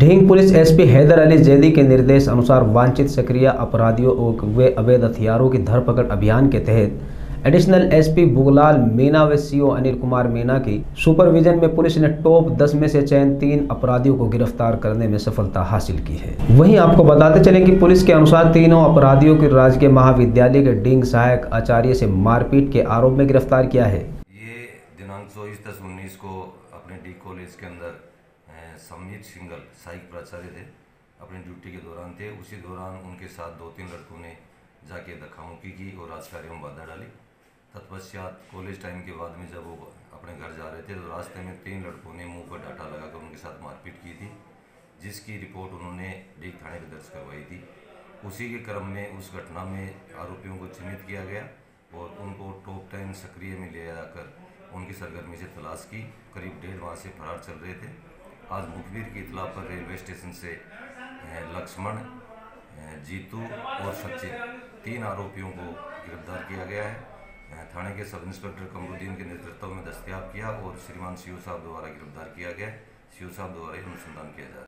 Dhing police SP Haider Ali Zaidi के निर्देश अनुसार वांछित सक्रिय अपराधियों व अवैध हथियारों की धरपकड़ अभियान के तहत एडिशनल एसपी बुगलाल मीना व सीओ अनिल कुमार मीना की सुपरविजन में पुलिस ने टॉप 10 में से चयन तीन अपराधियों को गिरफ़्तार करने में सफलता हासिल की है। वहीं आपको बताते चले कि पुलिस के अनुसार तीनों अपराधियों को राजकीय महाविद्यालय के डिंग सहायक आचार्य से मारपीट के आरोप में गिरफ़्तार किया है। ये दिनांक चौबीस दस उन्नीस को अपने डी कॉलेज के अंदर समीर सिंगल सहायक प्राचार्य थे। अपनी ड्यूटी के दौरान थे। उसी दौरान उनके साथ दो तीन लड़कों ने जाके धक्कामुक्की की और राजकार्यों में बाधा डाली। तत्पश्चात कॉलेज टाइम के बाद में जब वो अपने घर जा रहे थे तो रास्ते में तीन लड़कों ने मुँह पर डाटा लगाकर उनके साथ मारपीट की थी, जिसकी रिपोर्ट उन्होंने डीग थाने पर दर्ज करवाई थी। उसी के क्रम में उस घटना में आरोपियों को चिन्हित किया गया और उनको टॉप टेन सक्रिय में ले जाकर उनकी सरगर्मी से तलाश की। करीब डेढ़ माह से फरार चल रहे थे। आज मुखबिर की इतला पर रेलवे स्टेशन से लक्ष्मण जीतू और सचिन, तीन आरोपियों को गिरफ़्तार किया गया है। थाने के सब इंस्पेक्टर कमरुद्दीन के नेतृत्व में दस्तियाब किया और श्रीमान सीओ साहब द्वारा गिरफ़्तार किया गया। सीओ साहब द्वारा ही अनुसंधान किया जा रहा है।